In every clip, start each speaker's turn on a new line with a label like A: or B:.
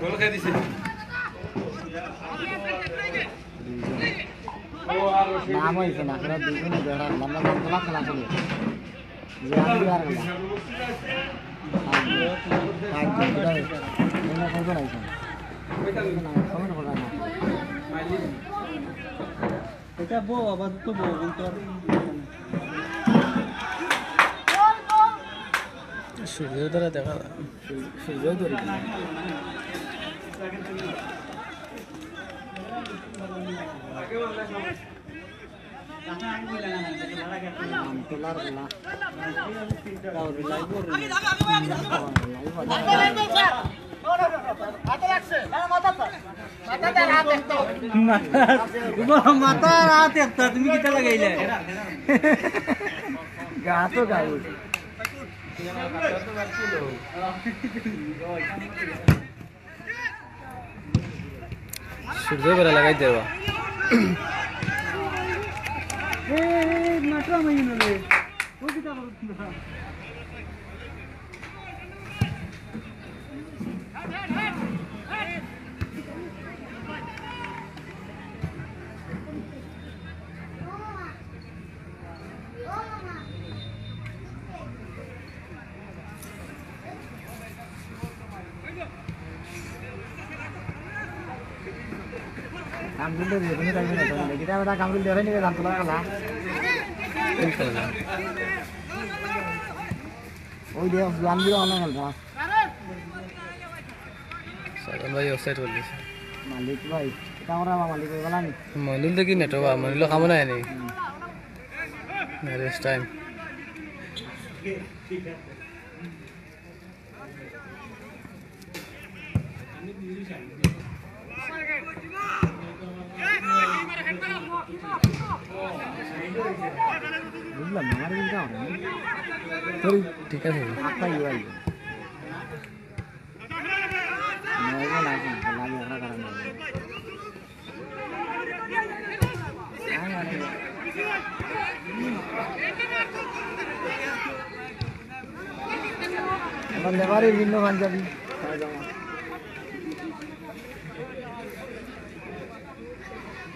A: গোল খাই দিছে।
B: নাম হয়েছে না খেলা দুজন বেড়া লম্বা লম্বা খেলা চলে। এটা বউ আবার তো বউ কিন্তু
C: দ্বারা দেখা
B: সূর্য ধরে তোলার বেলা কাউরি লাগবো মাথা রাত একটা তুমি কিটা লাগাইলে? গা তো গা
C: সূর্য বেলা লাগাই দেবা
B: মাত্রা মাই ওই দে জান দিও না গেল
C: সাধন ভাই অফসাইড করে দিছে।
B: মালিক ভাই কামরা মালিক ভাই বলা নি?
C: মনিল তো কি নেটো বা? মনিল কাম নাই নি রেস্ট টাইম
B: বুঝলাম না আমার কিন্তু আমার তোর
C: ঠিক আছে
B: আত্মা ইয়ে নয় না কি লাগে ওরা কারণ এখন লেবারে ভিন্ন পাঞ্জাবি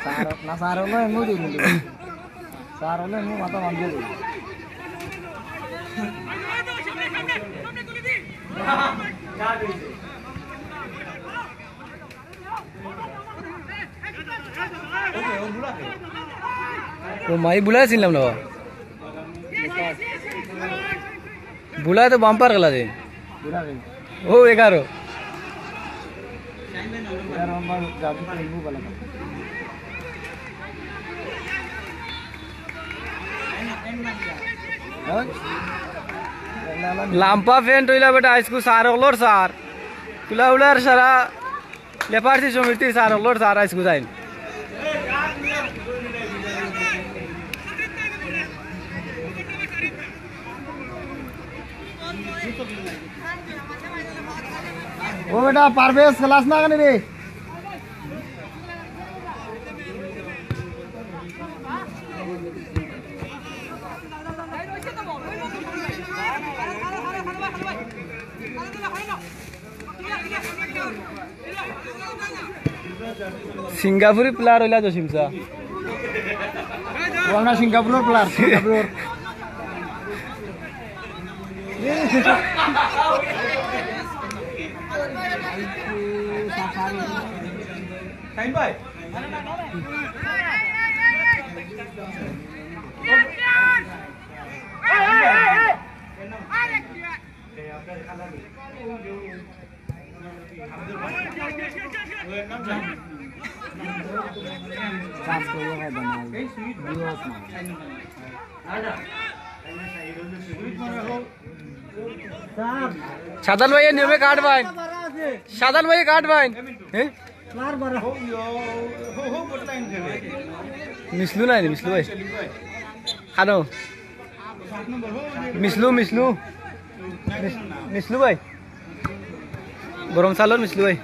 B: জন আসলাম
C: নজুচ্চা
B: ওগুলা কাম বেরি
C: অতদিন সারগিরি করছে না আজকে তারা লুলাই না
B: সার না সার হলো এমনি দিই কিন্তু সার হলো এমনি মাথা মানতে দিই
C: ও মাই বুলাই চিনলাম না বুলাই তো বাম্পার গেলা যে
B: বুড়া গেল
C: ও এগারো লাম্পা ফ্যান টইলা বেটা আইসকু সার হলোর সার তুলা উলার সারা লেপারসি সমিতির সার হলোর সার আইসকু যাইন
B: ও বেটা পারভেজ ক্লাস না কেন রে
C: সিঙ্গাপুরি প্লেয়ার হইলা জসিম সা
B: ও আমরা সিঙ্গাপুরের প্লেয়ার সিঙ্গাপুর চাষ করব হয় বানাই দিও না স্যার
C: সাদাল ভাইয়ের নিয়মে কাঠ বাইন
B: বারা আছে
C: সাদাল ভাইয়ে কাঠ বাইন হ্যাঁ
B: লার বারা
C: মিসলু নাই মিসলু ভাই খানো মিসলু মিসলু মিস- মিসলু ভাই গরম চালর মিসলু ভাই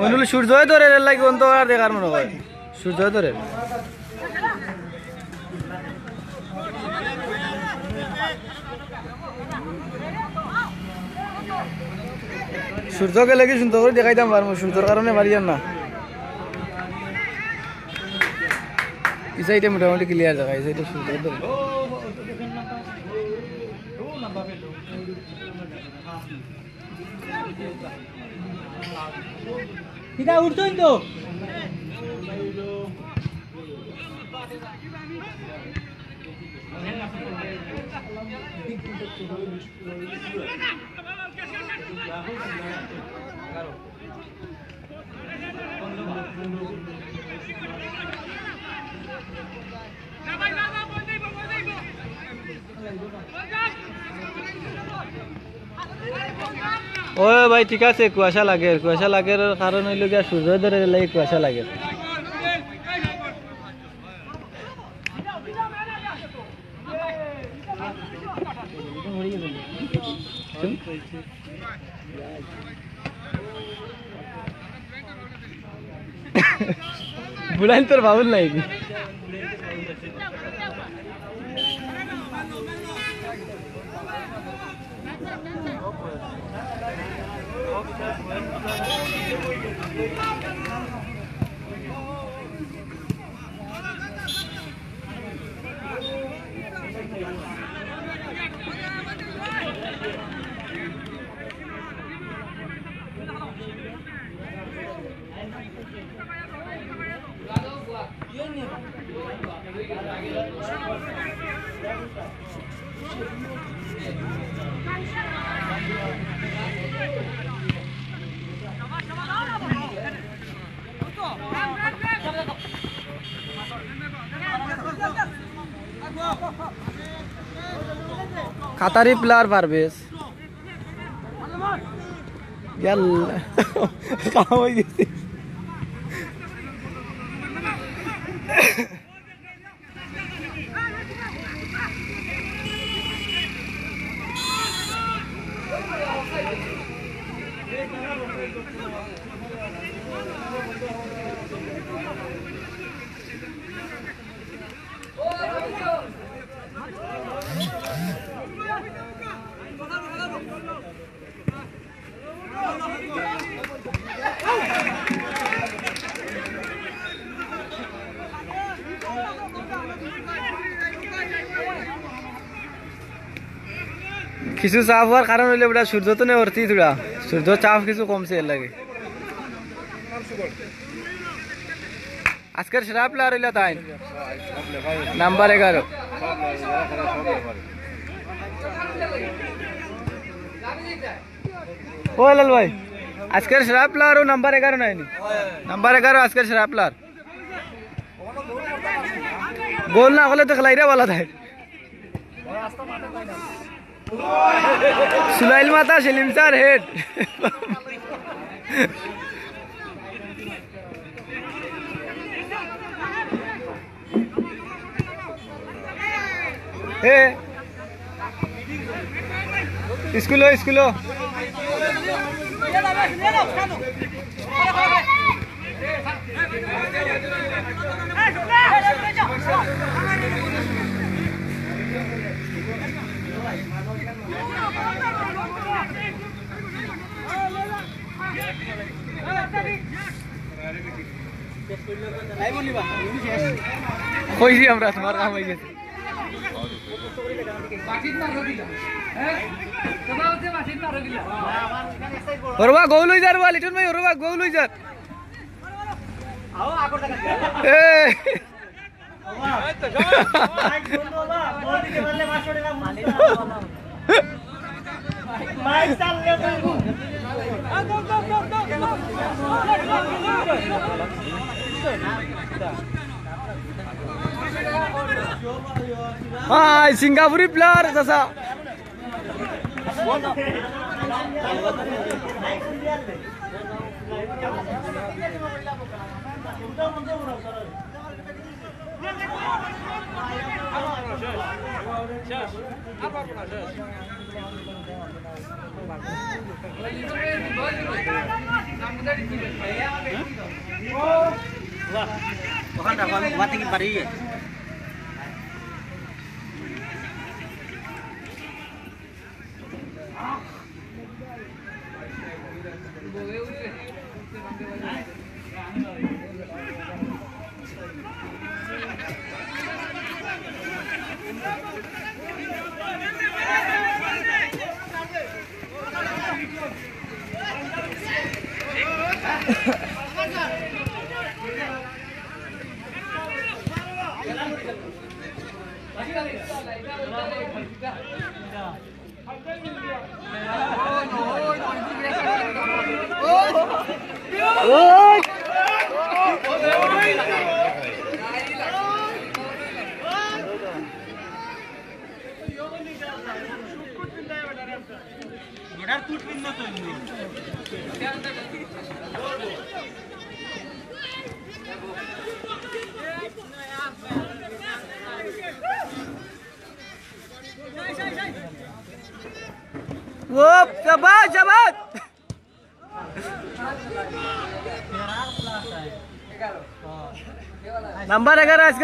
C: মনুল সূর্য ধরে রেল লাগি অন্ত আর দেখার মনে হয়। সূর্য ধরে সূর্যকে লেগে সুন্দর করে দেখাইতাম পারব, সূর্যর কারণে পারিয়াম না। এই সাইডে মোটামুটি ক্লিয়ার দেখা এই সাইডে সূর্য
B: কিটা উঠছই তো
C: ও ভাই, ঠিক আছে, কুয়াশা লাগে কুয়াশা লাগে কারণ হইল গিয়া সূর্য ধরে লাগে কুয়াশা লাগে। বুড়াইল তোর বাবুল নাই কি? কাতারি প্লেয়ার পারবেস। গেল। কাম হয়ে গেছে। কিছু চাপ হওয়ার কারণ হইলে ওটা সূর্য তো নেই অর্থি তোরা সূর্য চাপ কিছু কমছে এর লাগে। আজকের সেরা প্লেয়ার হইলে তাই নাম্বার এগারো ও লাল ভাই আজকের সেরা প্লেয়ার ও নাম্বার এগারো নাইনি নাম্বার এগারো আজকের সেরা প্লেয়ার গোল না হলে তো খেলাইরে বলা থাকে সুলাইল মাতা সেলিম স্যার হেড এ স্কুলো স্কুলো কৈছে আমৰা তোমাৰ কাম হৈছে ৰবা গৌ লৈ যা ৰবা লিটন ভাই ৰবা গৌ লৈ যা মাইক লই যার এ
B: মাইক চাললে তো
C: হাই সিঙ্গাপুরি প্লেয়ার চাচা ও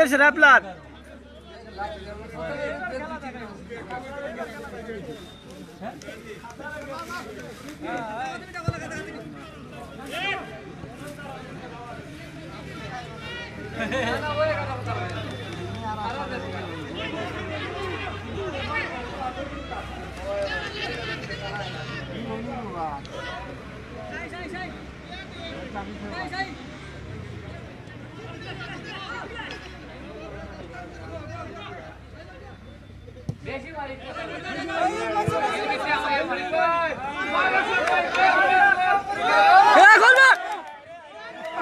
C: এগারো আজকের সেরা প্লাট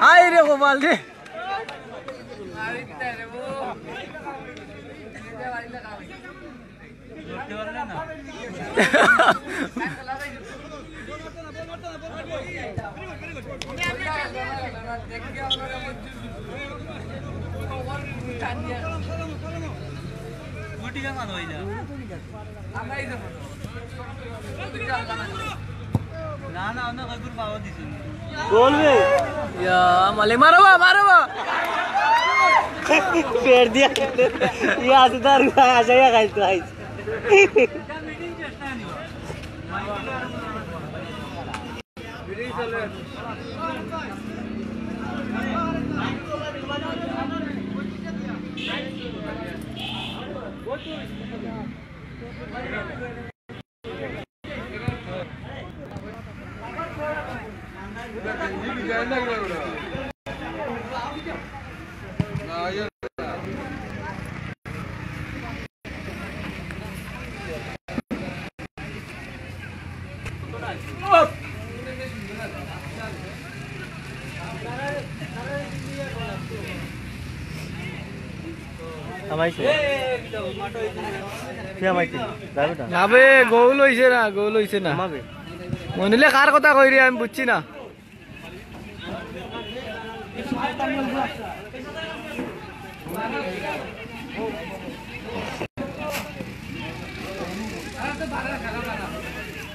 C: হাই রে গোপাল রে ইয়া মালে মারো বা মারো বা
D: পেট দিয়া ইয়া আছে তার আশা খাইতো আইছে আমাইছে কি আমাইছে যাবে না
C: যাবে গোল হইছে না গোল হইছে না। মনিলে কার কথা কই রে আমি বুঝছি না।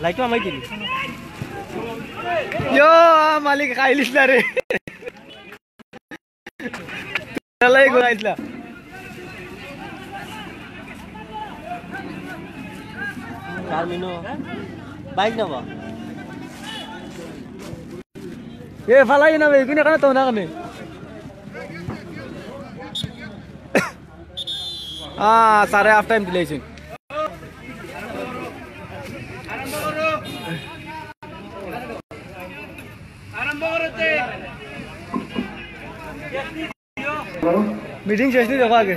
D: লাইটো আমাই দিলি
C: ইয়ো মালিক খাইলিস না রে লাই ঘুরাইছিলা
D: চার মিনো বাইক নাবা
C: এ ফালাই না এইখানে কেন তো না কেন হ্যাঁ সাড়ে হাফ টাইম দিলেছেন মিটিং শেষ নেই দেখো আগে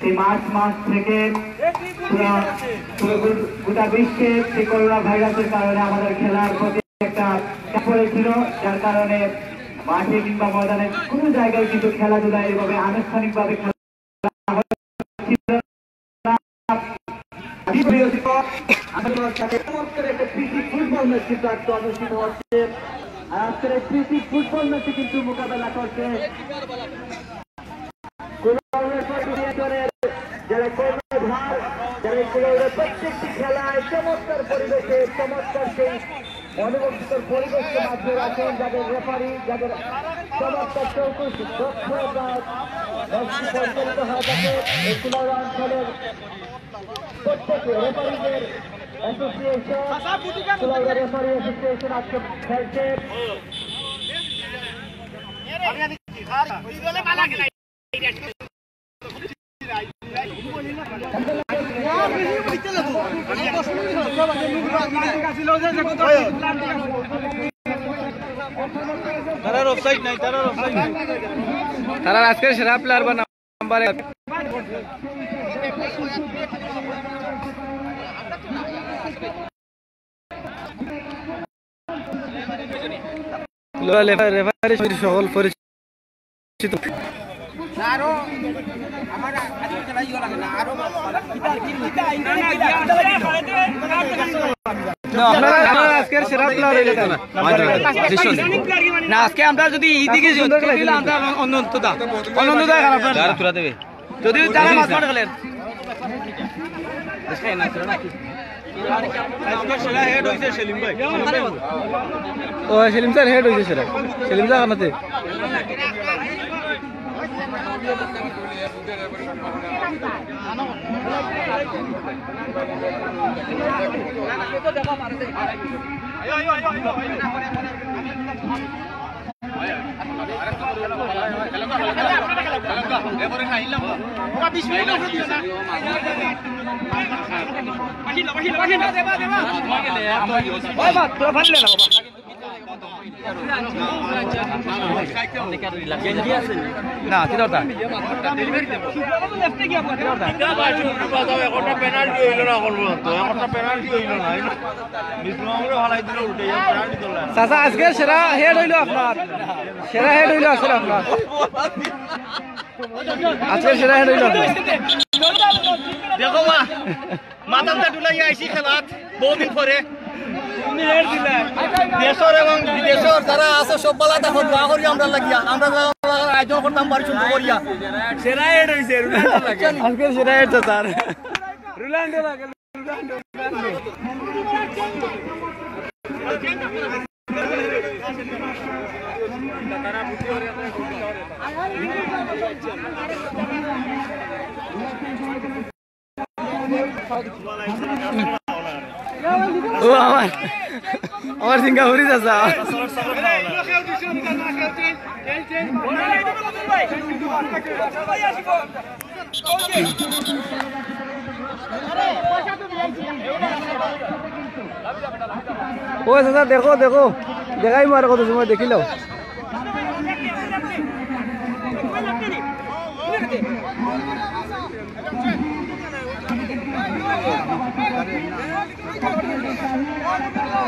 E: এই মার্চ মাস থেকে গোটা বিশ্বে সেই করোনা ভাইরাসের কারণে আমাদের খেলার প্রতি একটা পড়েছিল, যার কারণে মাঠে কিংবা ময়দানে কোনো জায়গায় কিন্তু খেলাধুলা এইভাবে আনুষ্ঠানিকভাবে খেলা মোকাবেলা করছে যারা কর্মধার যারা কুলাউড়ের প্রত্যেকটি খেলায় চমৎকার পরিবেশে চমৎকার সেই অনুভূতিকর পরিবেশকে মাঝে রাখেন যাদের রেফারি যাদের চমৎকার চৌকুশ দক্ষতা পরিচালিত হয়ে এই কুলাউড়া অঞ্চলের প্রত্যেক রেফারিদের অ্যাসোসিয়েশন রেফারি খেলছে
C: তারা আজকের সেরা প্লেয়ার বা নাম্বার সকল পরিচিত তাহলে না আজকে আমরা যদি এইদিকে যদি আমরা অনন্ত দা। অনন্ত দা খারাপ তুলা দেবে। যদি তারা মাছ মারে গেলেন ও সেলিম স্যার হেড হয়েছে সেটা। সেলিম স্যার কানাতে না কি দরকার চাচা, আজকে সেরা হেড হইল আপনার। সেরা হেড হইল আসলে আপনার। আজকে সেরা হেড হইল
A: দেখো মা মাথাটা ডুলাই আইসি খেলাত বহুদিন পরে দেশের এবং বিদেশের যারা আছে সব বেলা দেখো দোয়া করি আমরা লাগিয়া। আমরা আয়োজন করতাম বাড়ি শুরু করিয়া। সেরা এড হয়েছে
C: আজকে সেরা হেড স্যার আমার আমার সিঙ্গাপুরি চাচা ও চাচা দেখো দেখো দেখাই মার কত সময়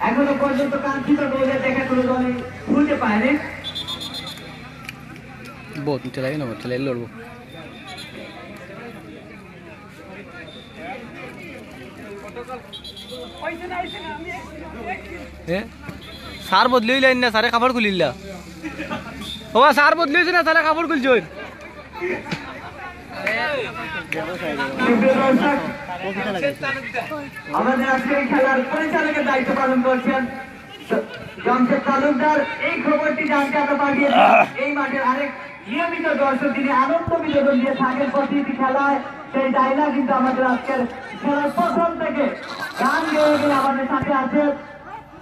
E: এখনও পর্যন্ত কাঙ্ক্ষিত গোলের দেখা কোনো দলই খুঁজে পায়নি
C: বহুত চলাই না চলাই লড়বো। হ্যাঁ সার বদলি হইলেন না, সারে কাপড় খুলিলা ও, সার বদলি না সারে কাপড় খুলছ
E: আমাদের আজকে এই খেলার পরিচালকের দায়িত্ব পালন করছেন জমশেদ তালুকদার। এই খবরটি জানতে আমরা পাঠিয়েছি এই মাঠের আরেক নিয়মিত দর্শক যিনি আনন্দ বিনোদন দিয়ে থাকেন, প্রতিটি খেলায় সেই ডাইলা কিন্তু আমাদের আজকের খেলার প্রথম থেকে গান গেয়ে আমাদের সাথে আছে।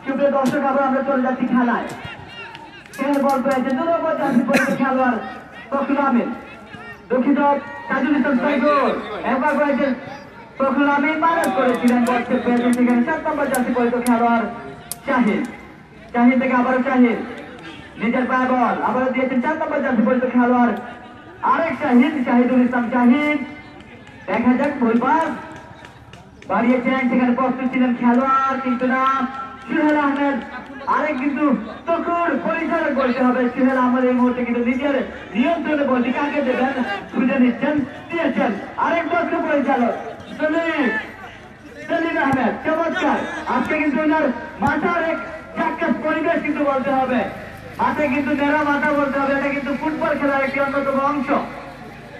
E: সুপ্রিয় দর্শক, আবার আমরা চলে যাচ্ছি খেলায়। খেলার বল পেয়েছে দুর্বল চাষি খেলোয়াড় ফখরুল আহমেদ। দুঃখিত। তাজুল ইসলাম সাইদুল একবার করেছেন আহমেদ মাইনাস করেছিলেন বলছে পেয়েছেন সেখানে সাত নম্বর চাষি পরিচিত খেলোয়াড় শাহিদ শাহিদ থেকে আবারও শাহিদ নিজের পায়ে বল আবারও দিয়েছেন চার নম্বর চাষি পরিচিত খেলোয়াড় আরেক শাহিদ শাহিদুল ইসলাম শাহিদ দেখা যাক ভুল পাস বাড়িয়েছেন সেখানে প্রস্তুত ছিলেন খেলোয়াড় কিন্তু না সুহেল আহমেদ আরেক কিন্তু তখন পরিচালক বলতে হবে। সুহেল আহমেদ এই মুহূর্তে কিন্তু নিজের নিয়ন্ত্রণে বলতে কাকে দেবেন খুঁজে নিচ্ছেন, দিয়েছেন। আরেক দক্ষ পরিচালক সলিম সলিম আহমেদ, চমৎকার। আজকে কিন্তু ওনার মাথার এক পরিবেশ কিন্তু বলতে হবে। কিন্তু নেড়া মাথা বলতে হবে, এটা কিন্তু ফুটবল খেলার একটি অন্যতম অংশ।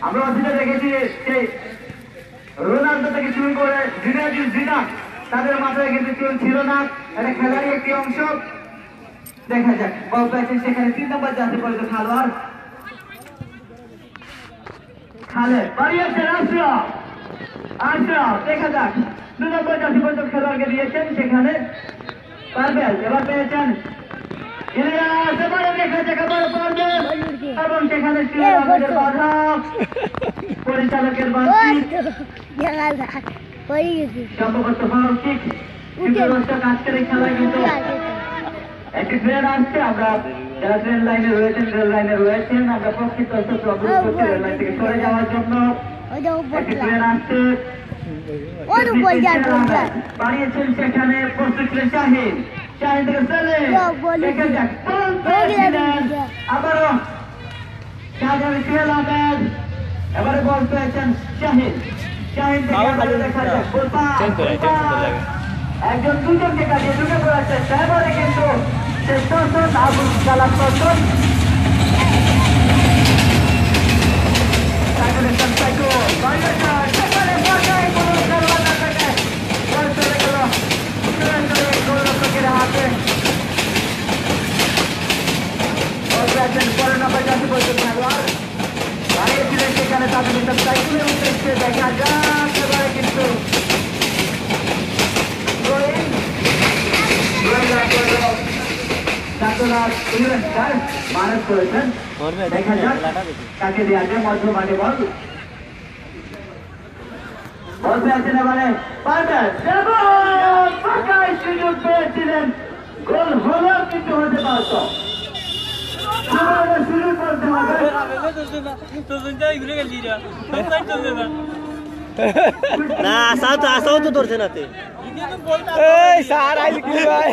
E: আমরা অতীতে দেখেছি সেই রোনাল্ডো থেকে শুরু করে জিনাদিন জিদান, তাদের মাথায় কিন্তু চুল ছিল না। এটা খেলারই একটি অংশ। দেখা যাক বল পেয়েছেন সেখানে তিন নম্বর জাতীয় পরিচিত খেলোয়াড় খালেদ বাড়িয়েছেন আশরাফ আশরাফ দেখা যাক। দু নম্বর জাতীয় পরিচিত খেলোয়াড়কে দিয়েছেন সেখানে। পারবেল এবার পেয়েছেন। ইলিয়াস এবারে দেখা যাক এবারে পারবেল এবং সেখানে ছিল আমাদের বাধা পরিচালকের বান্তি সম্ভবত ফাউল কিক কিন্তু দর্শক আজকের এই খেলায় কিন্তু একটি ট্রেন আসছে আমরা যারা ট্রেন লাইনে রয়েছেন রেল লাইনে রয়েছেন আমরা প্রকৃত দর্শক অবরোধ করছি রেল লাইন থেকে সরে যাওয়ার জন্য। একটি ট্রেন আসছে বাড়িয়েছেন সেখানে প্রস্তুত ছিলেন শাহিন। শাহিন থেকে চলে যাক। আবারও শাহজাহান আহমেদ এবারে বল পেয়েছেন শাহিন। শাহিন থেকে দেখা যাক। Ball pass. একজন দুজনকে কাটিয়ে ঢুকে চেষ্টা। এবারে কিন্তু সে শোষণ আবুল কালাম শোষণ সাইকেল ইসলাম সাইকেল বাইরে যায় মানস করেছেন। দেখা যাক কাকে দেওয়া যায় মধ্য বল। বল পেয়েছেন এবারে পাল্টার সুযোগ পেয়েছিলেন। গোল হলেও কিন্তু হতে পারত। সুবর্ণ করতে হবে।
A: না আসাও তো আসাও তো ধরছে না তে।
C: এই সার আইল কি ভাই।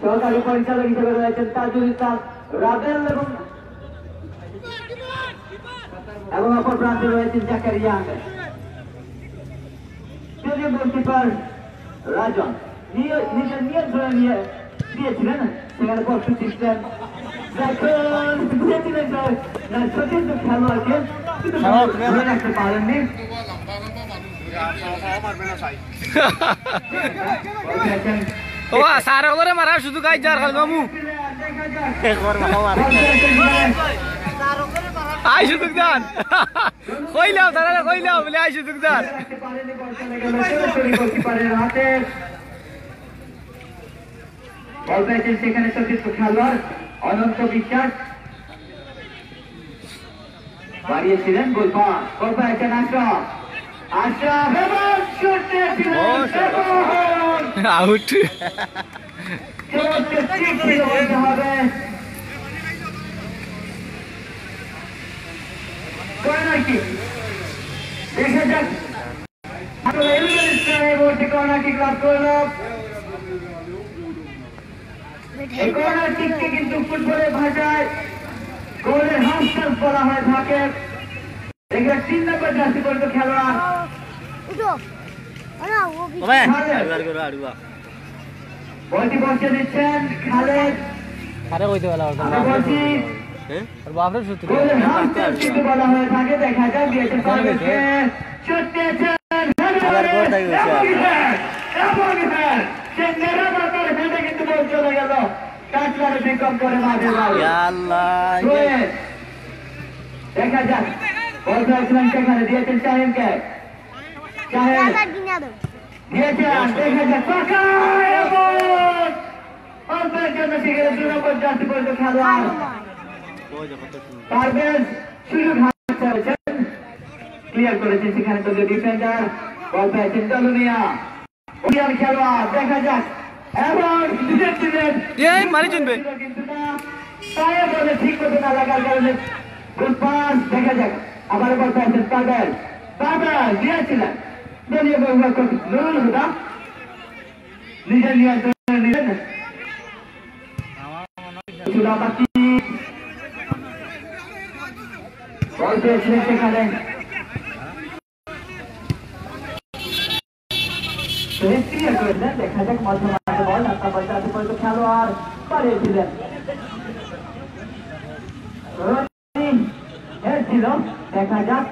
E: সহকারী পরিচালক হিসেবে রয়েছেন তাজুল ইসলাম রাবেল এবং এবং অপর প্রান্তে রয়েছেন জাকারিয়া আহমেদ। যদিও গোলকিপার রাজন নিজের নিয়ন্ত্রণে নিয়ে দিয়েছিলেন সেখানে প্রস্তুতি ছিলেন। বুঝেছিলেন না, সতীর্থ খেলোয়াড়কে কিন্তু রাখতে পারেননি।
C: ও সার হলরে মারা, শুধু গাই যার খাল মামু। আই সুযোগ দান। কইলাম তারা কইলাম বলে আই সুযোগ দান।
E: সেখানে সতীর্থ খেলোয়াড় অনন্ত বিশ্বাস বাড়িয়েছিলেন গোল পাস গোল পেয়েছেন
C: আউট
E: কিন্তু ফুটবলের ভাষায় গোলের হাফ বলা হয় থাকে এখানে তিন নম্বর জার্সি পর্যন্ত খেলোয়াড় বলটি বসে দিচ্ছেন খালেদ
B: আরে বলা হতো
E: আমি বলছি।
B: আর বাপরে সত্যি
E: কিন্তু বলা হয়ে থাকে দেখা যাক দিয়েছে কলেজকে শট দিয়েছেন সে মেরা দরকার হেঁটে কিন্তু বল চলে গেল। কাটলারে বিক্রম করে মাঝে রোয়েল। দেখা যাক। বল ফেলছিলেন সেখানে দিয়েছেন শাহিনকে শাহিন দিয়েছেন দেখা যাক পাকা এবং অল্পের জন্য সেখানে দু নম্বর জাতি পর্যন্ত খেলোয়াড় পারভেজ সুযোগ হাতে হয়েছেন ক্লিয়ার করেছেন সেখানে তো ডিফেন্ডার বল পেয়েছেন দলুনিয়া ওরিয়ান খেলোয়াড় দেখা যাক এবং ডিফেন্ড
C: এই মারি চুনবে
E: কিন্তু না পায়ে বলে ঠিক মতো না লাগার কারণে গুড পাস দেখা যাক। আবার বল পেয়েছেন পাবেল পাবেল দিয়েছিলেন দলীয় ব্যবহার নুরুল হুদা নিজের নিয়ন্ত্রণে নিলেন কিছুটা বাকি বল পেয়েছিলেন সেখানে ক্লিয়ার করেছিলেন দেখা যাক মধ্য মাঠে বল একটা পঞ্চায়েত পর্যন্ত খেলোয়াড় পাঠিয়েছিলেন ছিল, দেখা যাক।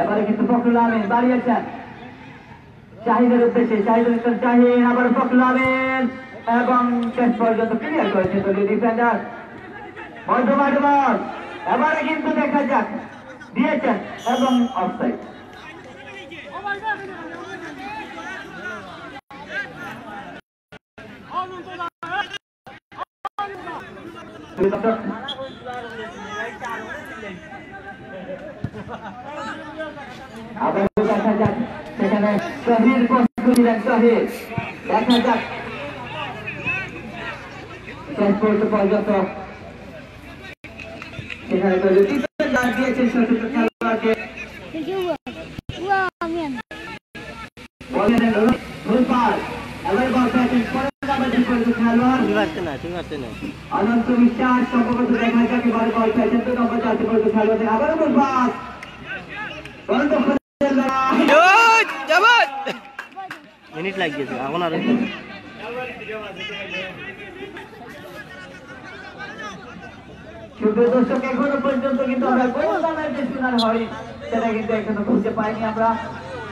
E: এবারে কিন্তু ফখরুল আমিন দাঁড়িয়েছেন। শাহিদের উদ্দেশ্যে শাহিদুল ইসলাম শাহিন আবার ফখরুল আমিন এবং শেষ পর্যন্ত ক্লিয়ার করেছে দলীয় ডিফেন্ডার বল। এবারে কিন্তু দেখা যাক, দিয়েছেন এবং অফসাইড আবার দেখা যাক সেখানে শহীদ প্রস্তুত ছিলেন শহীদ দেখা যাক শেষ পর্যন্ত পর্যন্ত সেখানে তো ডিফেন্ডার দিয়েছেন সতীর্থ খেলোয়াড়কে এবার বল আবারও
B: মিনিট লাগিয়েছে এখন আর
E: দর্শক এখনও পর্যন্ত কিন্তু আমরা কোন দামের যে শোনার হয় সেটা কিন্তু এখনও খুঁজে পাইনি আমরা।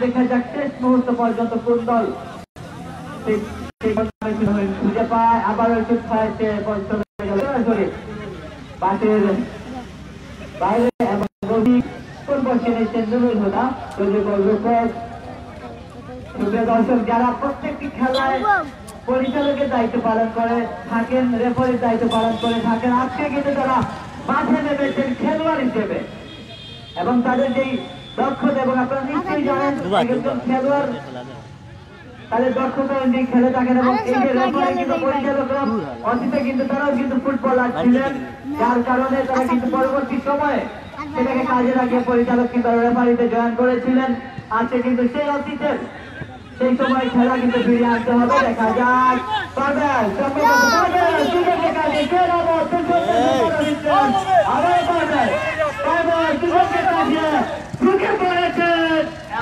E: দেখা যাক শেষ মুহূর্ত পর্যন্ত কোন দল সেই- সেই গোলদানের শোনার খুঁজে পায়। আবার সরাসরি পাশের বাইরে এবং নিচ্ছেন নুরুল হুদা যদি গোলরক্ষক সুপ্রিয় দর্শক যারা প্রত্যেকটি খেলায় পরিচালকের দায়িত্ব পালন করে থাকেন রেফারির দায়িত্ব পালন করে থাকেন আজকে কিন্তু তারা মাঠে নেমেছেন খেলোয়াড় হিসেবে। এবং তাদের যেই দক্ষতা এবং আপনারা নিশ্চয়ই জানেন একজন খেলোয়াড় তাদের দক্ষতা অনুযায়ী খেলে থাকেন এবং এই যে রেফারি কিন্তু পরিচালকরা অতীতে কিন্তু তারাও কিন্তু ফুটবলার ছিলেন যার কারণে তারা কিন্তু পরবর্তী সময়ে সেটাকে কাজে লাগিয়ে পরিচালক কিন্তু রেফারিতে জয়েন করেছিলেন। আজকে কিন্তু সেই অতীতের সেই সময় খেলা কিন্তু ফিরিয়ে আনতে হবে দেখা যাক।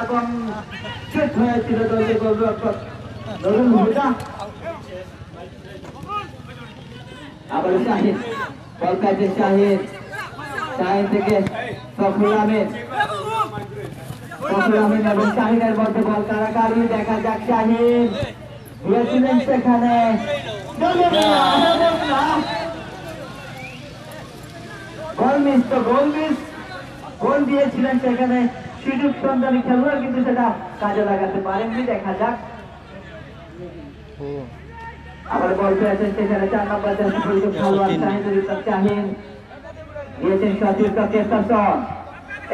E: এবং শেষ হয়েছিল গোলরক্ষক আবার শাহিদ বল কাজে শাহিদ শাহিদ থেকে ফখরুল আহমেদ ফখরুল আহমেদ এবং শাহিনের মধ্যে বল কারাকারি দেখা যাক শাহিন। দিয়েছিলেন সেখানে। গোল মিস তো গোল মিস। গোল দিয়েছিলেন সেখানে সুযোগ সন্ধানী খেলোয়াড় কিন্তু সেটা কাজে লাগাতে পারেননি দেখা যাক। আবার বল পেয়েছেন সেখানে চার নম্বর খেলোয়াড় শাহিদুল ইসলাম শাহিন দিয়েছেন সতীর্থ কেসাসন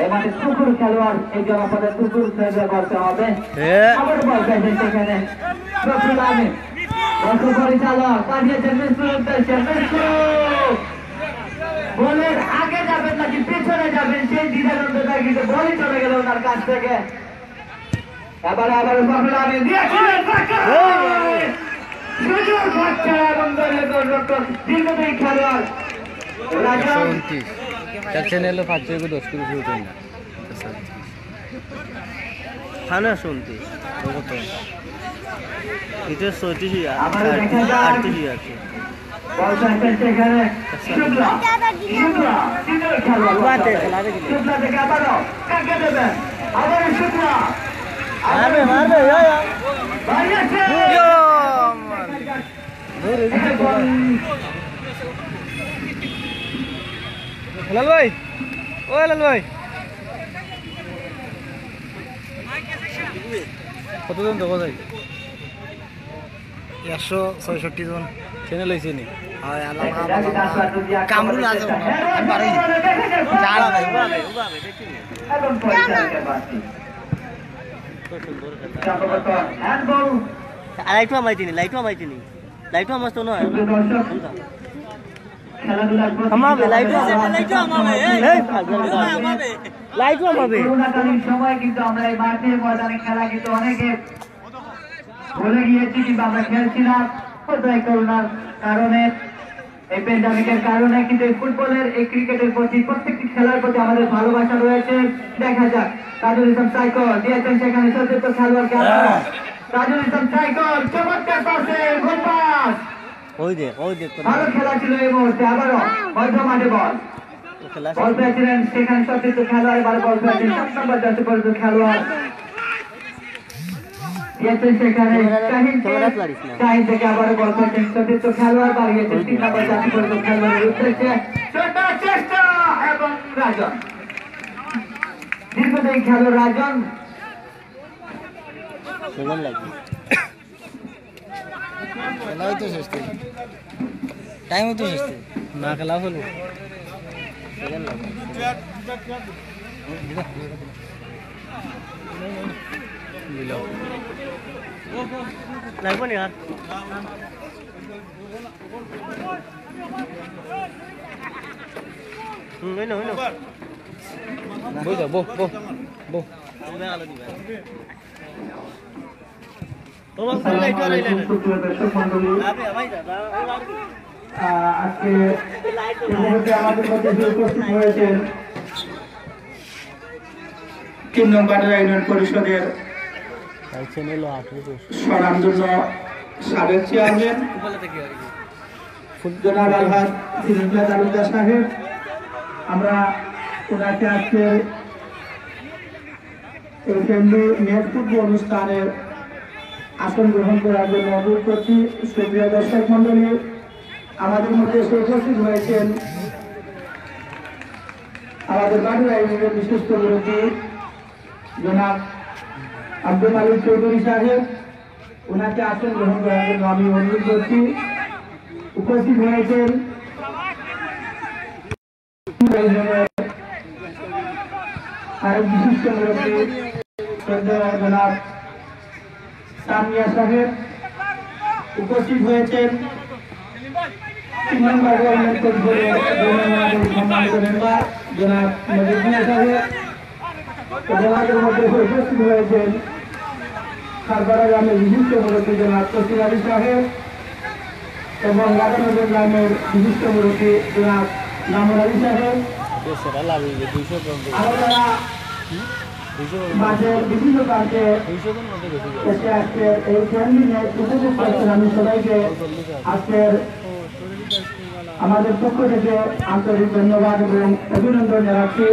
E: এই মাঠে টুকুর খেলোয়াড় এই জনপদের টুকুর খেলে বলতে হবে। আবার বল পেয়েছেন সেখানে। রফিক আমিন। দর্শক পরিচালক পাঠিয়েছেন মিসুর উদ্দেশ্যে। মিসুর বলের আগে যাবেন নাকি পেছনে যাবেন? সেই দ্বিধাদ্বন্দ্বটা কিন্তু বলই চলে গেল ওনার কাছ থেকে। এবারে আবার ফখরুল আমিন দিয়েছিলেন সুযোগ পাচ্ছে এবং দলের গোলরক্ষক দীর্ঘদিন খেলোয়াড়। রাজন
B: চ্যানেলে পাঁচশো দশ করে শুরু করি না
D: খানা শুনতে কত এটা ছয়ত্রিশ
F: আমাদের
D: আটত্রিশ আছে
F: সেখানে শুক্লা শুক্লা তিনের খেলোয়াড়
D: বাতে খেলা দেখি।
F: শুক্লা থেকে আবারও কাকে দেবেন আবার শুক্লা
D: মারবে মারবে ইয়া ইয়া
F: বাইরেছে
D: হেলাল ভাই ও হেলাল ভাই কতজন দেখো যাই
B: একশো ছয়ষট্টি জন
D: চ্যানেল হয়েছে নি
B: হয় কামরুল
F: হ্যান্ডবল
D: লাইটও আমাইতে নি লাইটও লাইটও আমার তো নয়
F: করোনাকালীন সময় কিন্তু আমরা এই মাঠে ময়দানে খেলা কিন্তু অনেকে ভুলে গিয়েছি কিংবা আমরা খেলছিলাম। হয়তো করোনার কারণে এই প্যান্ডামিকের কারণে কিন্তু এই ফুটবলের এই ক্রিকেটের প্রতি প্রত্যেকটি খেলার প্রতি আমাদের ভালোবাসা রয়েছে। দেখা যাক। তাজুল ইসলাম সাইকল দিয়েছেন সেখানে সতীর্থ খেলোয়াড়কে। তাজুল ইসলাম সাইকল চমৎকার পাশে গোল পাস
D: ওই ওই
F: ভালো খেলা ছিল এই মুহূর্তে আবারও মধ্য মাঠে বল। বল পেয়েছিলেন সেখানে সতীর্থ খেলোয়াড় এবার বল পেয়েছেন সাত নম্বর জাতীয় পরিষদ খেলোয়াড়। সেখানে। শাহিন থেকে আবার বল পেয়েছেন সতীর্থ খেলোয়াড় বাড়িয়েছেন তিন নম্বর জাতীয় পরিষদ খেলোয়াড়ের উদ্দেশ্যে। চেষ্টা এবং রাজন। দীর্ঘদিন খেলো রাজন।
D: লাগবে।
B: খেলা হইতো শেষ টাইম হইতো শেষ
D: না খেলা হলো সেজন লাগবে লাগবে নি আর হুম ওই না ওই না বই যাও বো বো বো
F: সুপ্রিয় দর্শক মন্ডলী আহ, আজকে আমাদের মধ্যে উপস্থিত হয়েছেন তিন নম্বর ইউনিয়ন পরিষদের
D: চ্যানেল আঠেরো
F: স্বনামধন্য সাবেক চেয়ারম্যান জনাব আলহাজ সিরিজুল্লাহ তালুকদার সাহেব। আমরা ওনাকে আজকে এই অনুষ্ঠানের আসন গ্রহণ করার জন্য অনুরোধ করছি, সুপ্রিয় দর্শক মন্ডলী আমাদের মধ্যে এসে উপস্থিত হয়েছেন আমাদের বাড়ির আইনের বিশিষ্ট মুরব্বী, জনাব আব্দুল মালিক চৌধুরী সাহেব। ওনাকে আসন গ্রহণ করার জন্য আমি অনুরোধ করছি। উপস্থিত হয়েছেন আরেক বিশিষ্ট মুরব্বী, জনাব সামিয়া সাহেব উপস্থিত হয়েছেন। তিন নম্বর গভর্নমেন্ট মেম্বার জনাব মজিদিয়া সাহেব। জেলাদের মধ্যে উপস্থিত হয়েছেন সারবারা গ্রামের বিশিষ্ট মুরব্বী জনাব তসির আলী সাহেব এবং রাধানগর গ্রামের বিশিষ্ট মুরব্বী জনাব নামর আলী সাহেব।
D: সেটা
F: আমাদের পক্ষ থেকে আন্তরিক ধন্যবাদ এবং অভিনন্দন জানাচ্ছি।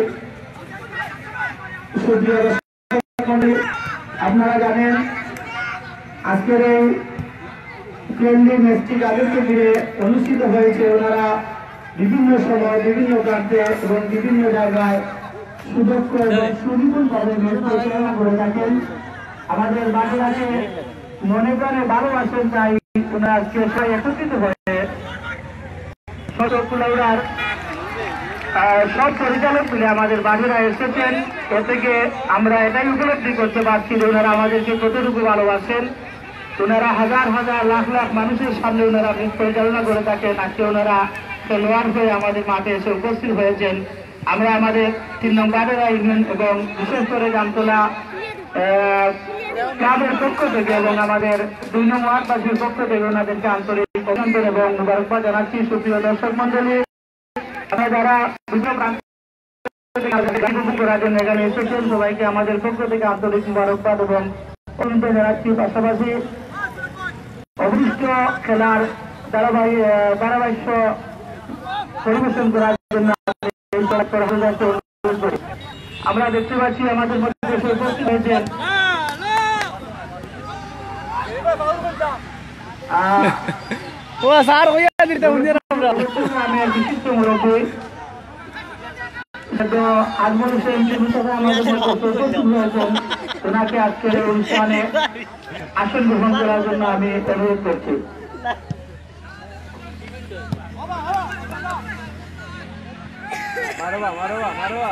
F: আপনারা জানেন, আজকের এই কেন্দ্রীয় ম্যাচটি যাদেরকে ঘিরে অনুষ্ঠিত হয়েছে। ওনারা বিভিন্ন সময় বিভিন্ন প্রান্তে এবং বিভিন্ন জায়গায় সুদক্ষ এবং সুনিপুণভাবে পরিচালনা করে থাকেন। আমাদের বাংলাদেশে মনে প্রাণে ভালোবাসেন তাই ওনারা আজকে সবাই একত্রিত হয়ে সদরকুলাউড়ার সব পরিচালক মিলে আমাদের বাড়িরা এসেছেন। এ থেকে আমরা এটাই উপলব্ধি করতে পারছি যে ওনারা আমাদেরকে কতটুকু ভালোবাসেন। ওনারা হাজার হাজার লাখ লাখ মানুষের সামনে ওনারা পরিচালনা করে থাকেন। আজকে ওনারা খেলোয়াড় হয়ে আমাদের মাঠে এসে উপস্থিত হয়েছেন। আমরা আমাদের তিন নম্বরের ইউনিয়ন এবং বিশেষ করে জামতলা ক্লাবের পক্ষ থেকে এবং আমাদের দুই নম্বর ওয়ার্ডবাসীর পক্ষ থেকে ওনাদেরকে আন্তরিক অভিনন্দন এবং মুবারকবাদ জানাচ্ছি। সুপ্রিয় দর্শক মন্ডলী আমরা যারা
E: ধারাবাহিক ধারাবাহিক পরিবেশন করার জন্য আমরা দেখতে পাচ্ছি আমাদের মধ্যে উপস্থিত হয়েছেন।
C: ও স্যার হইয়া দিতে হুঁজে আমরা।
E: আমি এক বিশিষ্ট মুরব্বী। তো আজমল হোসেন টিভি আমাদের মধ্যে উপস্থিত হয়েছেন ওনাকে আজকের অনুষ্ঠানে আসন গ্রহণ করার জন্য আমি অনুরোধ করছি।
C: মারবা মারবা মারবা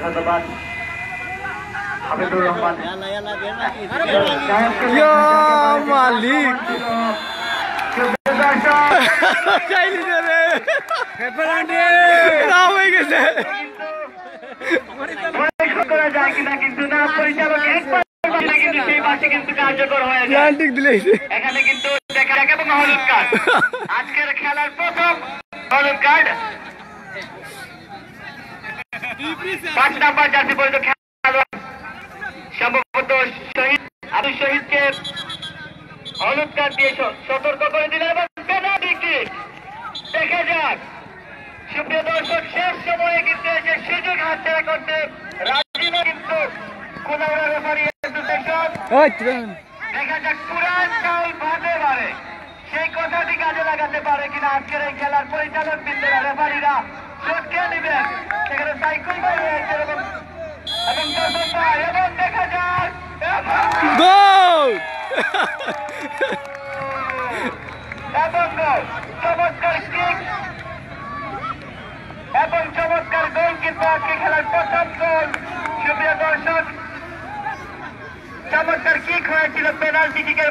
E: ধন্যবাদ হাবিবুর রহমান
C: ইয়া মালিক
E: দর্শক
C: চাইলি রে হেপারান্ডে না হয়ে গেছে
E: পরীক্ষা করা যায় কিনা কিন্তু না পরিচালক একবার বলে কিন্তু সেই মাসে কিন্তু কার্যকর হয়ে যায়
C: প্লান্টিক দিলেইছে
E: এখানে কিন্তু দেখা যাক এবং হলুদ কার্ড আজকের খেলার প্রথম হলুদ কার্ড পাঁচ নাম্বার জার্সি খেলোয়াড়। সম্ভবত শহীদ আবু শহীদকে হলুদ কার্ড দিয়ে সতর্ক করে দিলেন এবং পেনাল্টি কিক দেখা যাক। সুপ্রিয় দর্শক শেষ সময়ে কিন্তু এসে সুযোগ হাতছাড়া করতে রাজিও কিন্তু কোন রেফারি দেখা যাক পুরান চাল বাঁধে পারে সেই কথাটি কাজে লাগাতে পারে কিনা? আজকের এই খেলার পরিচালক বৃন্দরা রেফারিরা শট খেয়ে নেবেন। সেখানে সাইকেল হয়েছে এবং এবং দেখা যাক। এবং-
C: গোল!
E: এবং গোল। চমৎকার কিক এবং চমৎকার গোল কিন্তু আজকে খেলার প্রথম গোল। সুপ্রিয় দর্শক চমৎকার কিক হয়েছিল পেনাল্টি কিকের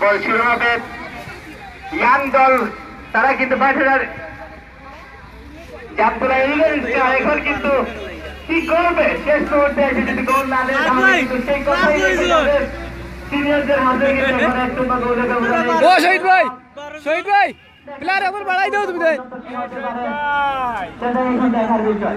E: বল শুরু হবে ইয়াং দল তারা কিন্তু বাইরের জামতলা এখন কিন্তু কি করবে? শেষ মুহূর্তে এসে যদি গোল না দেয় তাহলে কিন্তু সেই কথাই সিনিয়রদের হাতে কিন্তু একটু বা
C: ও শহীদ ভাই শহীদ ভাই প্লেয়ার এখন বাড়াই দাও তুমি তাই
E: সেটা দেখার বিষয়।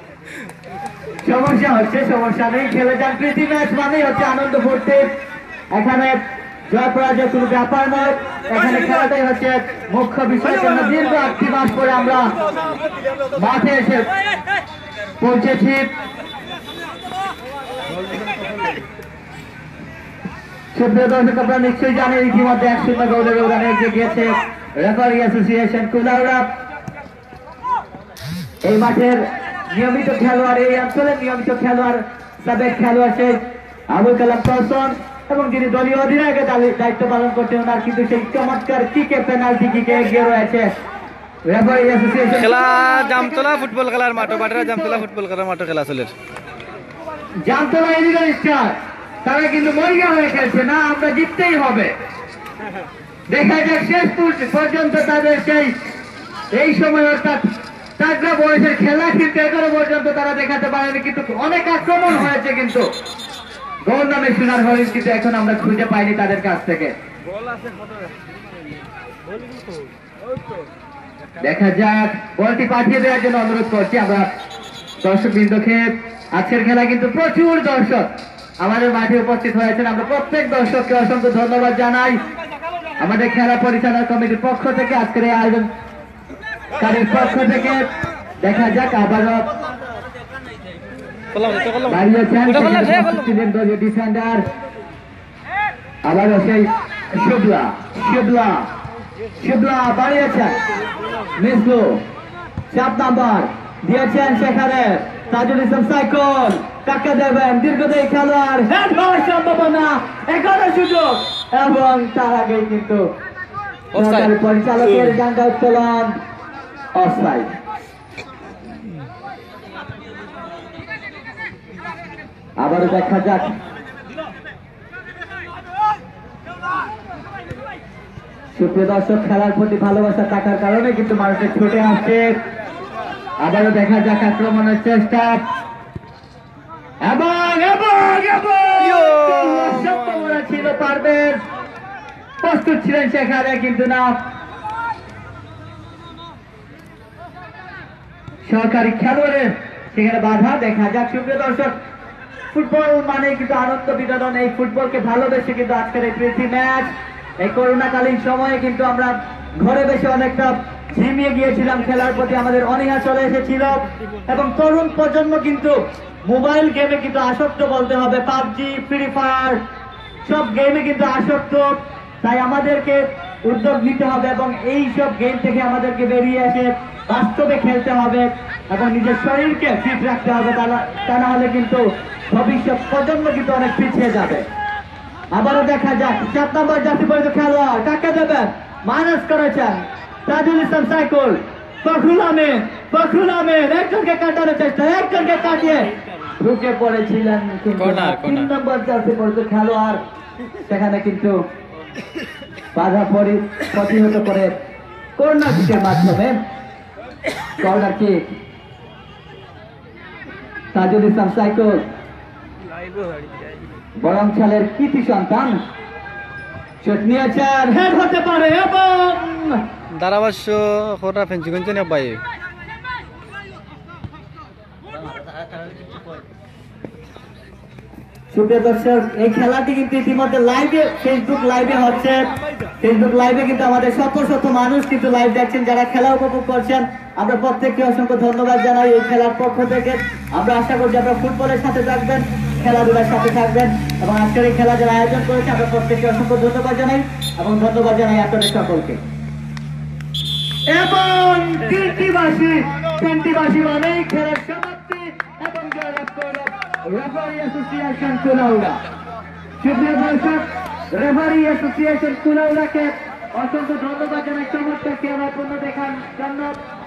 E: সমস্যা হচ্ছে, সমস্যা নেই। খেলে যান প্রীতি ম্যাচ মানেই হচ্ছে আনন্দ ফুর্তি এখানে জয় পরাজয় কোনো ব্যাপার নয়। এখানে খেলাটাই হচ্ছে মুখ্য বিষয়। কেন দীর্ঘ আটটি মাস পরে আমরা মাঠে এসে পৌঁছেছি। সুপ্রিয় দর্শক, আপনারা নিশ্চয়ই জানেন, ইতিমধ্যে এক শূন্য এগিয়ে গিয়েছে রেফারি অ্যাসোসিয়েশন কুলাউড়া। এই মাঠের নিয়মিত খেলোয়াড় এই অঞ্চলের নিয়মিত খেলোয়াড় সাবেক খেলোয়াড় শেখ আবুল কালাম তহসন এবং যিনি দলীয় অধিনায়কের দায়ি- দায়িত্ব পালন করছেন ওনার কিন্তু সেই চমৎকার কিকে পেনাল্টি কিকে এগিয়ে রয়েছে।
C: খেলা জামতলা ফুটবল খেলার মাঠো বাটারা জামতলা ফুটবল খেলার মাঠো খেলা চলে।
E: জামতলা স্টার তারা কিন্তু মরিয়া হয়ে খেলছে না আমরা জিততেই হবে। দেখা যাক শেষ পর্যন্ত তাদের সেই এই সময় অর্থাৎ তাগড়া বয়সের খেলা কিন্তু এগারো পর্যন্ত তারা দেখাতে পারেনি, কিন্তু অনেক আক্রমণ হয়েছে কিন্তু। গোল নামে সোনার হরিণ কিন্তু এখন আমরা খুঁজে পাইনি তাদের কাছ থেকে। দেখা যাক, বলটি পাঠিয়ে দেওয়ার জন্য অনুরোধ করছি আমরা দর্শক বৃন্দকে আজকের খেলা কিন্তু প্রচুর দর্শক আমাদের মাঠে উপস্থিত হয়েছেন। আমরা প্রত্যেক দর্শককে অসংখ্য ধন্যবাদ জানাই। আমাদের খেলা পরিচালনা কমিটির পক্ষ থেকে আজকের এই আয়োজন কারীর পক্ষ থেকে দেখা যাক ডিফেন্ডার আবারও সেই শিবলা শিবলা শিবলা বাড়িয়েছেন সাত নাম্বার দিয়েছেন সেখানে তাজুল ইসলাম সাইকেল। কাকে দেবেন? দীর্ঘদেহী খেলোয়াড় হেড হওয়ার সম্ভাবনা এখনও সুযোগ। এবং তার আগেই কিন্তু পরিচালকের ডাঙ্গা উত্তোলন। অফসাইড আবারও দেখা যাক। সুপ্রিয় দর্শক খেলার প্রতি ভালোবাসা থাকার কারণে কিন্তু মানুষের ছুটে আসছে আবারও দেখা যাক আক্রমণের চেষ্টা। এবং এবং এবং! ছিল পারবেন প্রস্তুত ছিলেন সেখানে কিন্তু না। সরকারি খেলোয়াড়ের সেখানে বাধা দেখা যাক। সুপ্রিয় দর্শক, ফুটবল মানে কিন্তু আনন্দ বিনোদন। এই ফুটবলকে ভালোবেসে কিন্তু আজকের এই প্রীতি ম্যাচ, এই করোনাকালীন সময়ে কিন্তু আমরা ঘরে বসে অনেকটা ঝিমিয়ে গিয়েছিলাম। খেলার প্রতি আমাদের অনীহা চলে এসেছিল। এবং তরুণ প্রজন্ম কিন্তু মোবাইল গেমে কিন্তু আসক্ত বলতে হবে। পাবজি, ফ্রি ফায়ার, সব গেমে কিন্তু আসক্ত। তাই আমাদেরকে উদ্যোগ নিতে হবে এবং এই সব গেম থেকে আমাদেরকে বেরিয়ে এসে বাস্তবে খেলতে হবে এবং নিজের শরীরকে ফিট রাখতে হবে তা না- হলে কিন্তু ভবিষ্যৎ প্রজন্ম কিন্তু অনেক পিছিয়ে যাবে। আবারও দেখা যাক সাত নম্বর জাতি পরিচিত খেলোয়াড় কাকে দেবেন মাইনাস করেছেন তাজুল ইসলাম সাইকুল। ফখরুল আহমেদ ফখরুল আহমেদ একজনকে কাটানোর চেষ্টা একজনকে কাটিয়ে ঢুকে পড়েছিলেন তিন নম্বর জাতি পরিচিত খেলোয়াড়। সেখানে কিন্তু বাধা পরি প্রতিহত করে কর্নার কিকের মাধ্যমে কর্নার কিক তাজুল ইসলাম সাইকুল বরং ছালের কৃতি সন্তান। শট নিয়েছেন হেড হতে পারে এবং
C: খোরা
E: সুপ্রিয় দর্শক এই খেলাটি কিন্তু ইতিমধ্যে লাইভে ফেসবুক লাইভে হচ্ছে। ফেসবুক লাইভে কিন্তু আমাদের শত শত মানুষ কিন্তু লাইভ দেখছেন যারা খেলা উপভোগ করছেন। আমরা প্রত্যেককে অসংখ্য ধন্যবাদ জানাই এই খেলার পক্ষ থেকে। আমরা আশা করছি আপনারা ফুটবলের সাথে থাকবেন, খেলাধুলার সাথে থাকবেন এবং আজকের এই খেলা যারা আয়োজন করেছে, আমরা প্রত্যেককে অসংখ্য ধন্যবাদ জানাই এবং ধন্যবাদ জানাই আপনাদের সকলকে। এবং মানেই খেলার সমাপ্তি এবং রেফারি অ্যাসোসিয়েশন কুলাউড়া। দর্শক রেফারি অ্যাসোসিয়েশন কুলাউড়াকে অসংখ্য ধন্যবাদ জানাই। চমৎকার ক্যামেরাপূর্ণ দেখার জন্য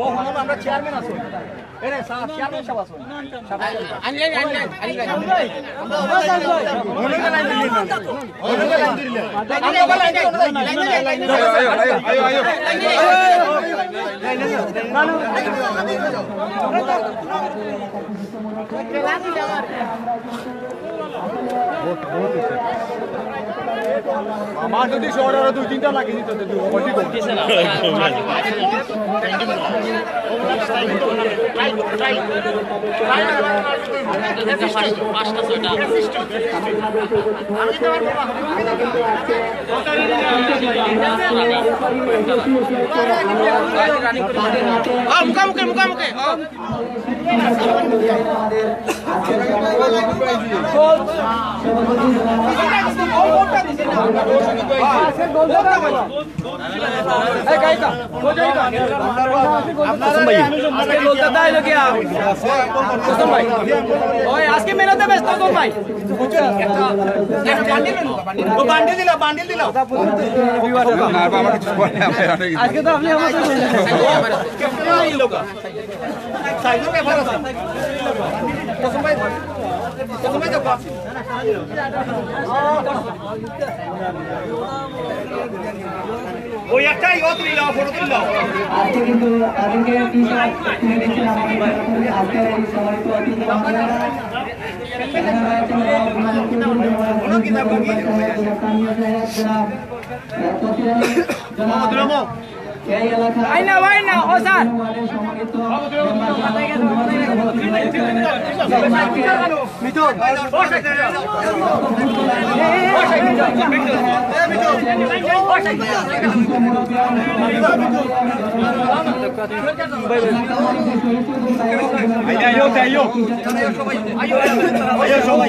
A: ও হলো আমরা চেয়ারম্যান আছো এরে স্যার চেয়ারম্যান সব আছো আনলেন আনলেন আনলেন আমরা লাইন দিলেন আমরা লাইন দিলেন আমরা লাইন দিলেন আয়ো আয়ো আয়ো আমার যদি শহর আরও দুই তিনটা লাগে দিত
C: মুখামুখি মুখামুখি আজকে মেলাতে ব্যস্ত কোন ভাই
A: বান্ডিল দিলা বান্ডিল দিলা
C: আজকে তো আপনি আমার
A: সাইজও ব্যাপার আছে ওই একটা ইয়ে তুলি ফটো তুলি
E: আজকে কিন্তু তাদেরকে টি শার্ট কিনে আমাদের তরফ এই বিমান কুণ্ডু স্থানীয় সাহেব জনাব জনাব
A: সবাই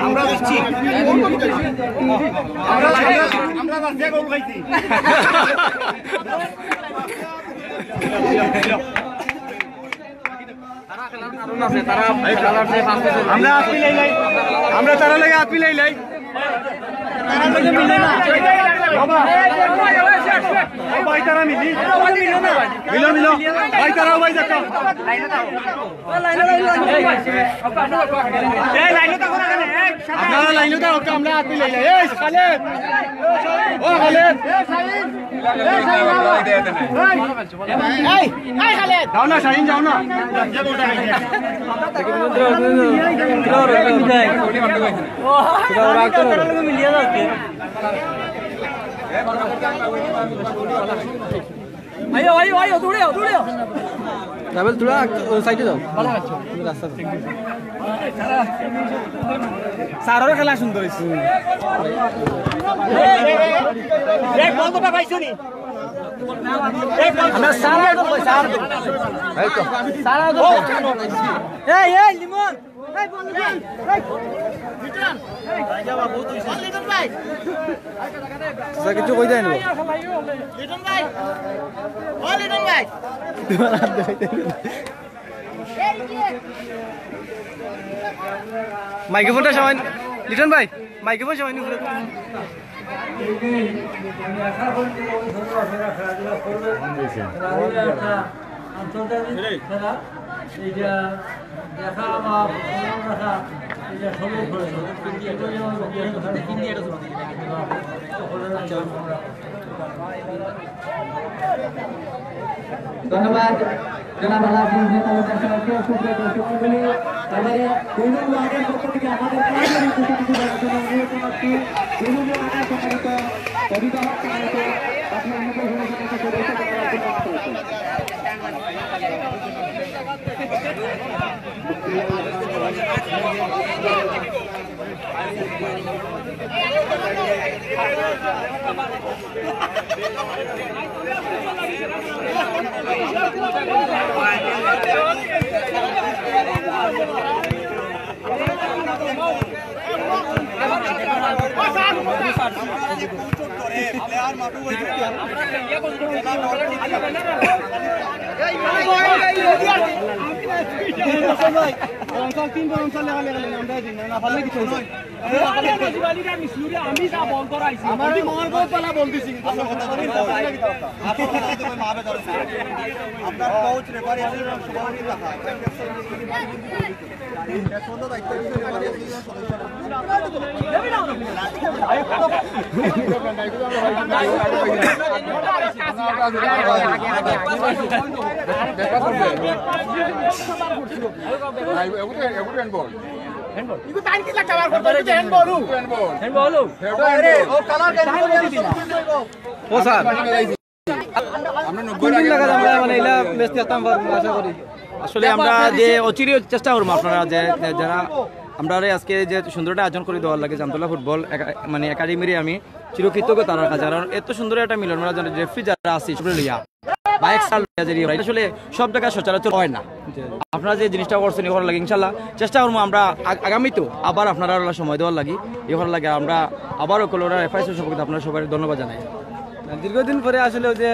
A: আমরা দিচ্ছি আমরা আমরা গোল আমরা তারা লাগে আপি লাই লাই ভাই তারা মিলি মিলো মিলো ভাই তারা ভাই দেখো এই লাইনো তা কোনা কেন এই আপনারা লাইনো তা আমরা আপি লাই লাই এই খালেদ ও খালেদ এই এই শাহিন এই এই খালেদ যাও না শাহিন যাও না
C: আইও আইও আইও দৌড়ে দৌড়ে রাবেল তোরা সাইডে যাও রাস্তা স্যারের খেলা সুন্দর হয়েছে
A: এই বলটা পাইছো নি
C: আমরা সারা এই সারা তো এই এই লিমন এই বন্ধু এই স্যার কিছু কই দেন মাইক্রোফোনটা সবাই লিটন ভাই, মাইক্রোফোন সবাই নিয়ে
G: আন্তর্জাতিক খেলা এটা দেখা বা দেখা
E: ধন্যবাদ। জনাব আলাউদ্দিন নেতালুদ্দিন সাহেবকে সুপ্রিয় দর্শক মণ্ডলী এবারে বেলুন ওয়ার্ডের পক্ষ থেকে আমাদের প্রাইমারি কিছু জানাচ্ছি বেলুন ওয়ার্ডের সম্মানিত অভিভাবক সম্মানিত আপনার করার জন্য অনুরোধ করছি।
A: আমি মহার বহুত পালা বলতেছি আপনার কোচ রেফারি আছে সভাপতি দেখা ও কালার কেন
C: ও স্যার কোন দিন লাগা আমরা মানে এলা বেস্ট আসতাম আশা করি আসলে আমরা যে অচিরে চেষ্টা করব আপনারা যে যে যারা আমরা আজকে যে সুন্দরটা আয়োজন করে দেওয়ার লাগে জামতলা ফুটবল মানে একাডেমির আমি চিরকৃতজ্ঞ তার কাছে। কারণ এত সুন্দর একটা মিলন আমরা রেফ্রি যারা আছি সবরে লইয়া
H: বা এক্সট্রা আসলে সব জায়গায় সচরাচর হয় না। আপনারা যে জিনিসটা করছেন, এ করার লাগে ইনশাল্লাহ চেষ্টা করব আমরা আগ- আগামীতেও আবার আপনারা সময় দেওয়ার লাগি। এ করার লাগে, আমরা আবারও কলোরা এফআইএস সম্পর্কে আপনারা সবাই ধন্যবাদ জানাই।
C: দীর্ঘদিন পরে আসলে যে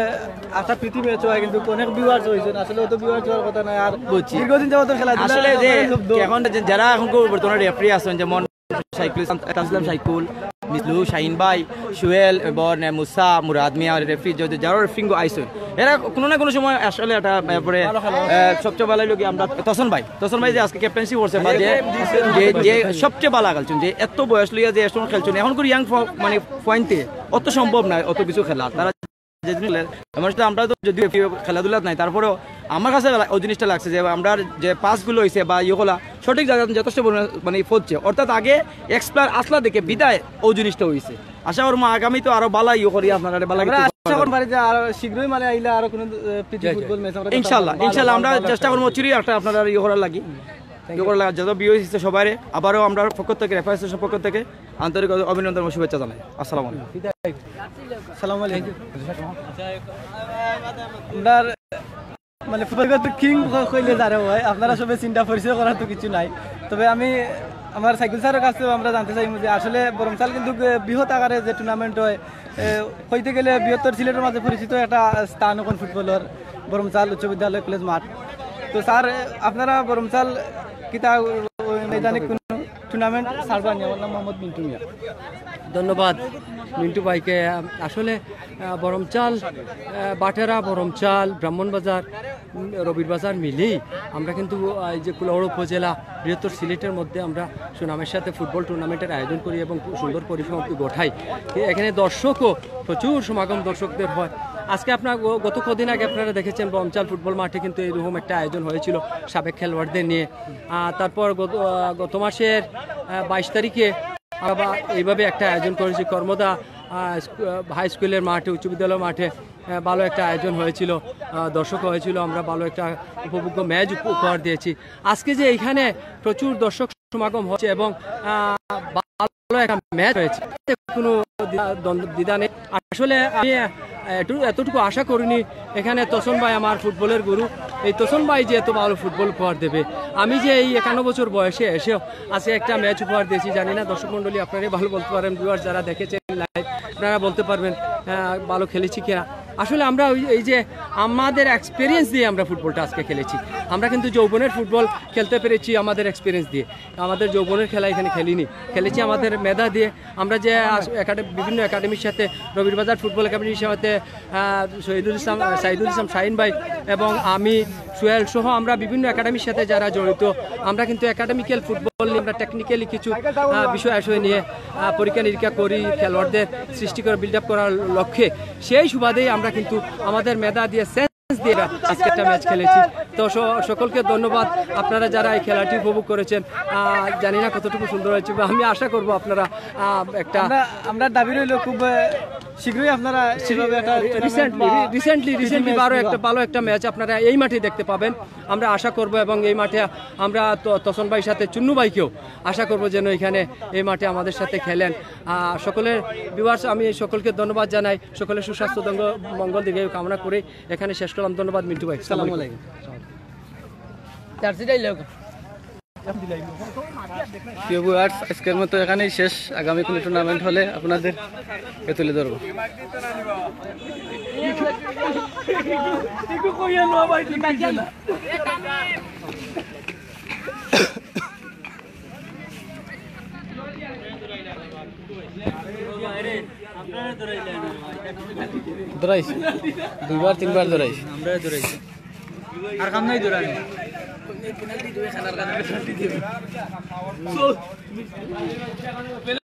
C: আশা প্রীতি ম্যাচ হয় কিন্তু অনেক ভিউয়ার্স হয়েছে আসলে অত ভিউয়ার্স হওয়ার কথা নয়। আর। দীর্ঘদিন যাবত খেলা
H: আসলে যে এখন যারা এখন বর্তমানে রেফারি আছেন যেমন সাইকুল তাসলাম সাইকুল মিসলু শাহিন ভাই সুয়েল এবং মুসা মুরাদ মিয়া রেফারি যারা রেফারিং আইসন এরা কোনো না কোনো সময় আসলে এটা পরে সবচেয়ে ভালো লোক আমরা তসন ভাই। তসন ভাই যে আজকে ক্যাপ্টেন্সি করছে বা যে যে- সবচেয়ে ভালো খেলছেন যে এত বয়স লইয়া যে এসময় খেলছেন এখন করে ইয়াং মানে পয়েন্টে অত সম্ভব না অত কিছু খেলা। তারা আমার সাথে আমরা তো যদি খেলাধুলা নাই তারপরেও আমার কাছে ওই জিনিসটা লাগছে যে আমরা যে পাসগুলো হয়েছে বা ইয়েগুলা সঠিক জায়গায় যথেষ্ট মানে হচ্ছে অর্থাৎ আগে এক্সপ্লার আসলা দেখে বিদায় ওই জিনিসটা হয়েছে আশা করব আগামী তো আরও বালা ইয়ে করি আপনারা বালা
C: শীঘ্রই মানে আইলে আরও কোনো আহ, ফুটবল ম্যাচ আমরা
H: ইনশাল্লাহ ইনশাল্লাহ আমরা চেষ্টা করব চিরি একটা আপনারা ইয়ে ইয়ে করার লাগি যত বিয়ে হয়েছে সবাই আবারও আমরা পক্ষ থেকে রেফারেন্সের পক্ষ থেকে আন্তরিক অভিনন্দন ও শুভেচ্ছা জানাই। আসসালামু আলাইকুম।
C: সালাম আলাইকুম। আপনার মানে ফুটবল কিং কইলে যারা হয় আপনারা সবে চিন্তা পরিচয় করার তো কিছু নাই। তবে আমি আমার সাইকেল স্যারের কাছেও আমরা জানতে চাই যে আসলে বরমচাল কিন্তু বৃহৎ আকারে যে টুর্নামেন্ট হয় এ, হইতে গেলে বৃহত্তর সিলেটের মাঝে পরিচিত একটা স্থান এখন ফুটবলের বরমচাল উচ্চ বিদ্যালয় কলেজ মাঠ। তো স্যার আপনারা বরমচাল কিতা কোনো টুর্নামেন্ট ছাড়বানি আমার নাম মোহাম্মদ মিন্টু মিয়া।
G: ধন্যবাদ মিন্টু ভাইকে। আসলে বরমচাল বাটেরা বরমচাল ব্রাহ্মণবাজার রবির বাজার মিলেই আমরা কিন্তু এই যে কুলাউড় উপজেলা বৃহত্তর সিলেটের মধ্যে আমরা সুনামের সাথে ফুটবল টুর্নামেন্টের আয়োজন করি এবং সুন্দর পরিসমাপ্তি ঘটাই এখানে দর্শকও প্রচুর সমাগম দর্শকদের হয়। আজকে আপনার গত কদিন আগে আপনারা দেখেছেন বমচাল ফুটবল মাঠে কিন্তু এরকম একটা আয়োজন হয়েছিল সাবেক খেলোয়াড়দের নিয়ে। তারপর গত মাসের বাইশ তারিখে এইভাবে একটা আয়োজন করেছি। কর্মদা হাই স্কুলের মাঠে, উচ্চ বিদ্যালয় মাঠে ভালো একটা আয়োজন হয়েছিল দর্শক হয়েছিল, আমরা ভালো একটা উপভোগ্য ম্যাচ উপহার দিয়েছি। আজকে যে এইখানে প্রচুর দর্শক সমাগম হচ্ছে এবং ভালো একটা ম্যাচ হয়েছে। কোনো দ্বিধা- নেই। আসলে আমি এতটুকু আশা করিনি। এখানে তোসন ভাই আমার ফুটবলের গুরু। এই তোসন ভাই যে এত ভালো ফুটবল উপহার দেবে, আমি যে এই একান্ন বছর বয়সে এসেও আজকে একটা ম্যাচ উপহার দিয়েছি, জানি না। দর্শক মন্ডলী আপনারাই ভালো বলতে পারেন ভিউয়ার্স যারা দেখেছেন লাইভ আপনারা বলতে পারবেন ভালো খেলেছি কিনা। আসলে আমরা এই যে আমাদের এক্সপিরিয়েন্স দিয়ে আমরা ফুটবলটা আজকে খেলেছি। আমরা কিন্তু যৌবনের ফুটবল খেলতে পেরেছি আমাদের এক্সপিরিয়েন্স দিয়ে। আমাদের যৌবনের খেলা এখানে খেলিনি। খেলেছি আমাদের মেধা দিয়ে। আমরা যে বিভিন্ন একাডেমির সাথে রবিরবাজার ফুটবল একাডেমির সাথে শহীদুল ইসলাম, সাইদুল ইসলাম শাহিন ভাই এবং আমি সুয়েল সহ আমরা বিভিন্ন একাডেমির সাথে যারা জড়িত, আমরা কিন্তু একাডেমিক্যাল ফুটবল নিয়ে আমরা টেকনিক্যালি কিছু বিষয় আশয় নিয়ে পরীক্ষা নিরীক্ষা করি, খেলোয়াড়দের সৃষ্টি করে বিল্ড আপ করার লক্ষ্যে। সেই সুবাদেই আমরা কিন্তু আমাদের মেধা দিয়ে দিয়ে আমরা আজকে একটা ম্যাচ খেলেছি। তো সকলকে ধন্যবাদ। আপনারা যারা এই খেলাটি উপভোগ করেছেন জানি না কতটুকু সুন্দর হয়েছে আমি আশা করব আপনারা একটা
C: আমরা দাবি রইল খুব শীঘ্রই আপনারা
G: রিসেন্টলি রিসেন্টলি রিসেন্টলি বারো একটা ভালো একটা ম্যাচ আপনারা এই মাঠে দেখতে পাবেন। আমরা আশা করব এবং এই মাঠে আমরা তসন ভাইয়ের সাথে চুন্নু ভাইকেও আশা করব যেন এখানে এই মাঠে আমাদের সাথে খেলেন। আহ, সকলের বিভার্স আমি সকলকে ধন্যবাদ জানাই। সকলের সুস্বাস্থ্য মঙ্গল দিকে কামনা করে। এখানে শেষ করলাম ধন্যবাদ মিন্টু ভাই সালাম আলাইকুম
C: প্রিয় ভিউয়ার্স আজকের মতো এখানেই শেষ আগামী কোনো টুর্নামেন্ট হলে আপনাদের এ তুলে ধরবো ধরাইছি দুইবার তিনবার ধরাইছি
H: আর কাম নাই দৌড়ানি?